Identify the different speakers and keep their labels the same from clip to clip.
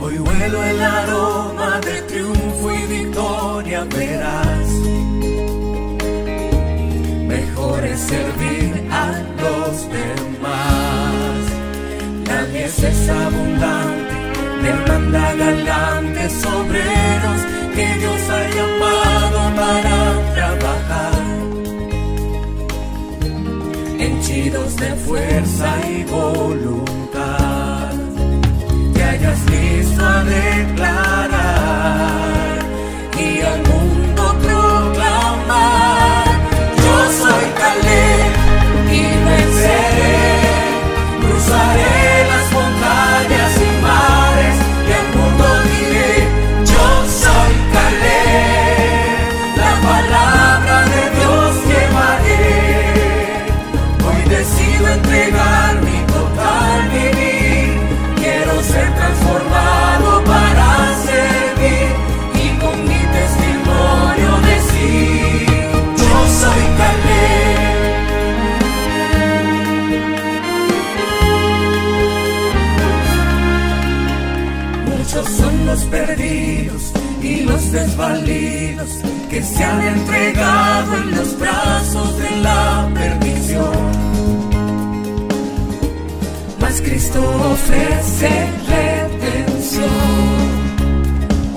Speaker 1: Hoy huelo el aroma de triunfo y victoria, verás. Mejor es servir a los demás. La mies es abundante, demanda galantes obreros que Dios ha llamado para trabajar. Henchidos de fuerza y voluntad, te hayas listo Los perdidos y los desvalidos que se han entregado en los brazos de la perdición. Mas Cristo ofrece redención.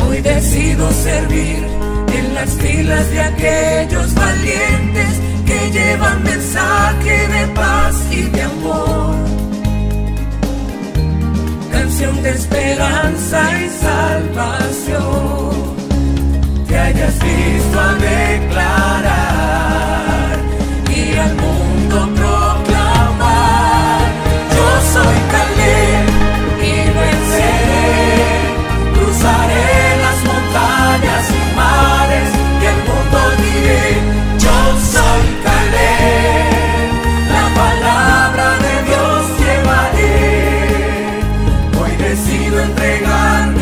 Speaker 1: Hoy decido servir en las filas de aquellos valientes que llevan mensaje de paz y de amor de esperanza y salvación. Te hayas visto a declarar Everything I'm.